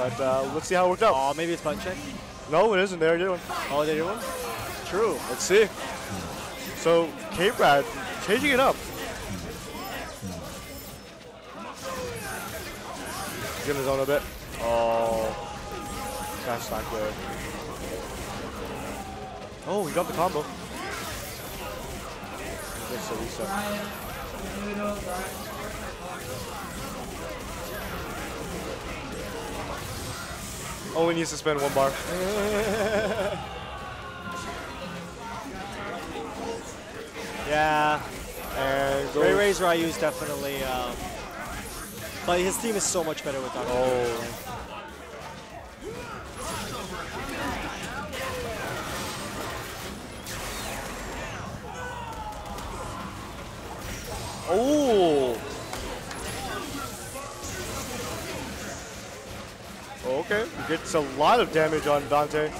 but uh, let's see how it worked out. Oh, maybe it's button check. No, it isn't. There, you Oh, they did one. True. Let's see. So K-Brad changing it up. He's in his zone a bit. Oh, that's not good. Oh, he got the combo. Gets the reset. Oh, he needs to spend one bar. Yeah. And Ray Ray's Ryu's definitely, um, but his team is so much better with Dr. Oh. Oh. Okay, he gets a lot of damage on Dante.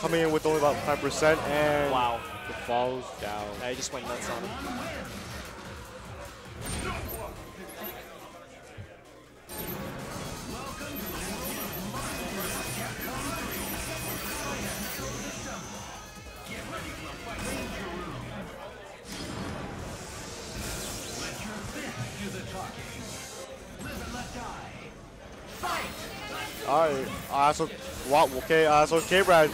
Coming in with only about 5% and Wow. it falls down. Yeah, he just went nuts on him. Alright, uh, so, wow, okay, uh, so K-Brad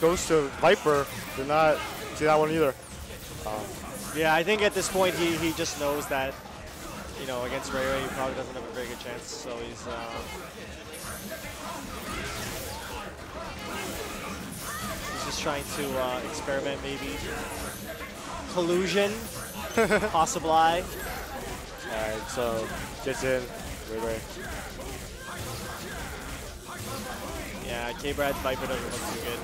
goes to Viper. Did not see that one either. Yeah, I think at this point he, he just knows that, you know, against Ray Ray he probably doesn't have a very good chance. So he's uh, he's just trying to uh, experiment maybe collusion, possibly. Alright, so gets in. Ray Ray. Yeah, K Brad's Viper doesn't look too good.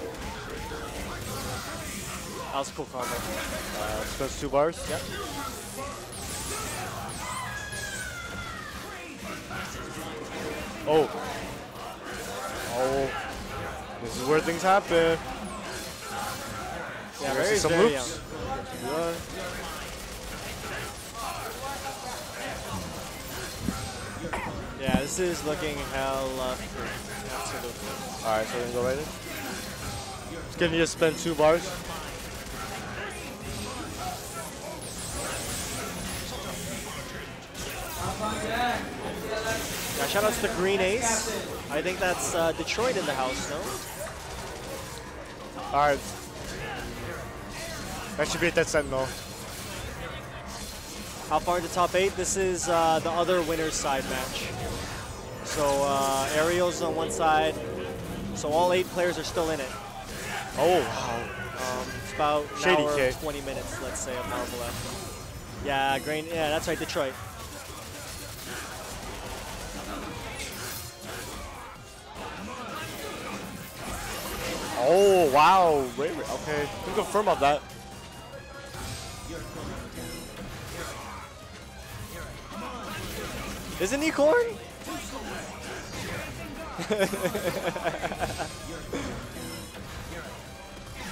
That was a cool combo. Uh, spends two bars. Yep. Oh. Oh. This is where things happen. Yeah, We're gonna see Ray's some very loops. young. Yeah, this is looking hell absolutely. Alright, so we're gonna go right in. It's gonna just spend two bars. Shout out to the Green Ace. I think that's uh, Detroit in the house, no? Alright. That should be a dead sentinel. How far into top eight? This is uh, the other winner's side match. So uh, Ariel's on one side. So all eight players are still in it. Oh, Um, it's about an Shady hour, K. 20 minutes, let's say, of Marvel left. Yeah, Green, Yeah, that's right, Detroit. Oh, wow. Ray Ray. Okay. Can confirm on that. Isn't he corn?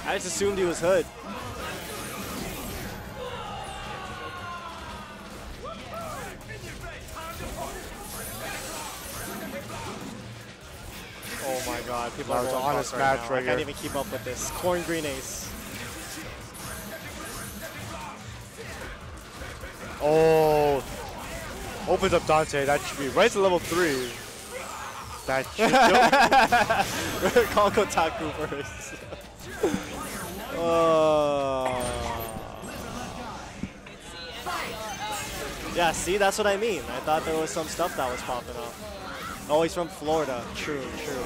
I just assumed he was hood. Oh my god, people That are was honest match now. right I can't even keep up with this. Corn Green Ace. Oh. Opens up Dante. That should be right to level three. That. Call Kotaku first. oh. Yeah, see, that's what I mean. I thought there was some stuff that was popping up. Oh, he's from Florida. True, true.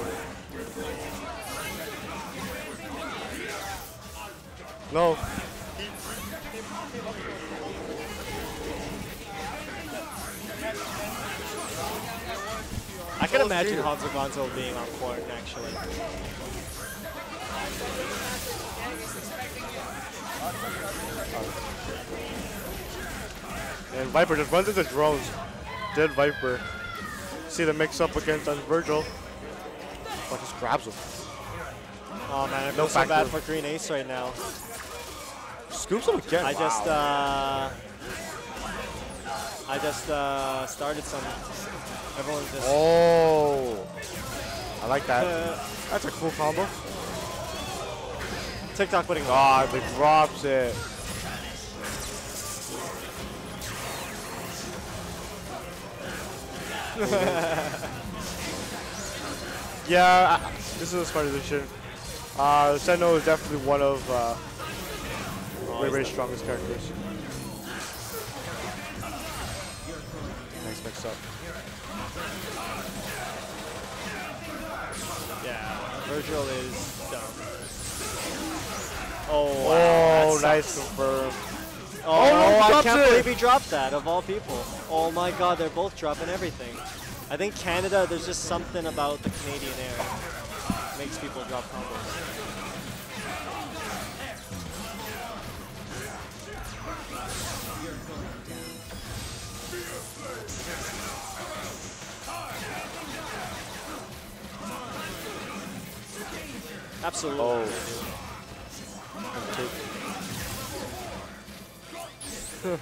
No. Can Oh, imagine dude. Hanzo Gonzo being on court, actually. And Viper just runs into drones. Dead Viper. See the mix up against on Vergil. But just grabs him. Oh man, I No feel so bad for Green Ace right now. Scoops him again. I just uh I just uh started some everyone's just Oh. I like that. Uh, That's a cool combo. TikTok putting. Ah, the drops it. yeah, I, this is a smart decision. Uh, Senno is definitely one of uh, Oh, Ray's the- strongest characters. Mix up. Yeah, Vergil is dumb. Oh, wow, Oh, nice confirm. Oh, Oh, no, I can't it. believe he dropped that, of all people. Oh my god, they're both dropping everything. I think Canada, there's just something about the Canadian air makes people drop combos. Absolutely. Oh.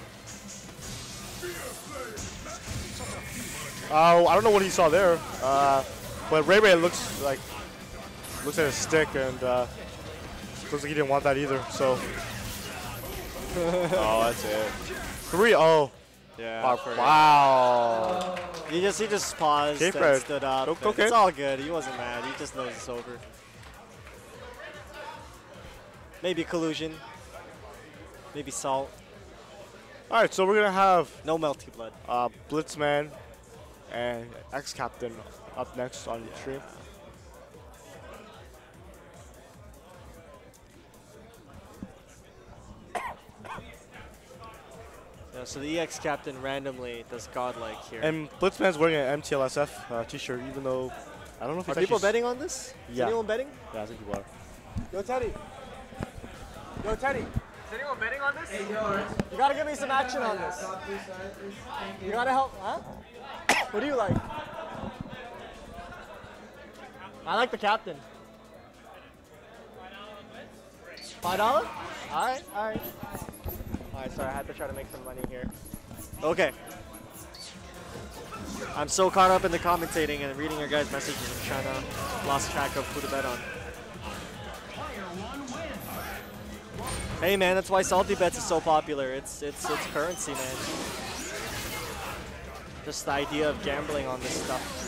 Oh, I don't know what he saw there, uh, but Ray Ray looks like looks at his stick and uh, looks like he didn't want that either. So, oh, that's it. Three oh. Yeah. Oh, wow. He just he just paused Okay, and stood up. O- and okay. It's all good. He wasn't mad. He just knows it's over. Maybe collusion. Maybe salt. All right, so we're gonna have No melty blood. uh, Blitzman and X Captain up next on the stream. Yeah, so the EX captain randomly does godlike here. And Blitzman's wearing an MTLSF uh, t-shirt, even though I don't know if Are he's people betting on this? Is Yeah. anyone betting? Yeah, I think people are. Yo, Teddy. Yo, Teddy. Is anyone betting on this? Hey, yo, You gotta give me some action on this. You gotta help, huh? What do you like? I like the captain. Five dollar? All right, all right. All right, sorry, I had to try to make some money here. Okay. I'm so caught up in the commentating and reading your guys' messages and trying to lost track of who to bet on. Hey man, that's why Salty Bets is so popular. It's it's it's currency, man. Just the idea of gambling on this stuff.